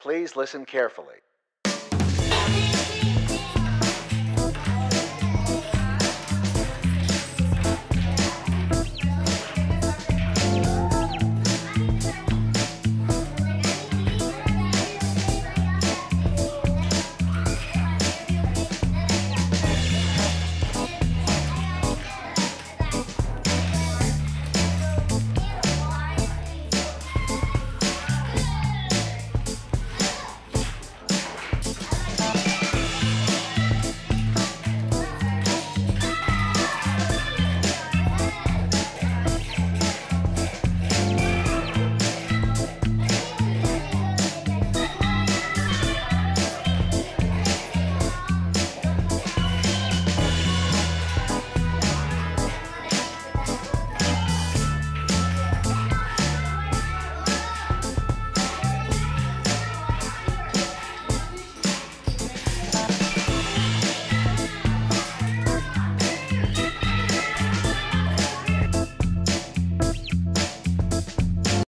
Please listen carefully.